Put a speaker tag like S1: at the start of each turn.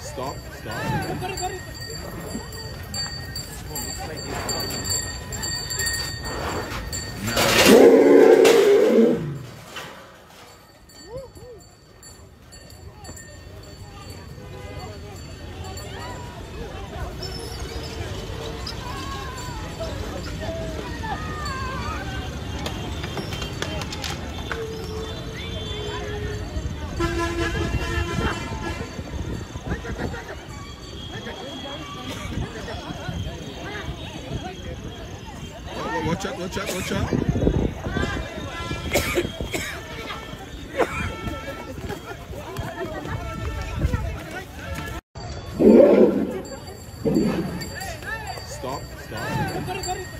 S1: Stop, stop. Watch out, watch out, watch out. Stop, stop.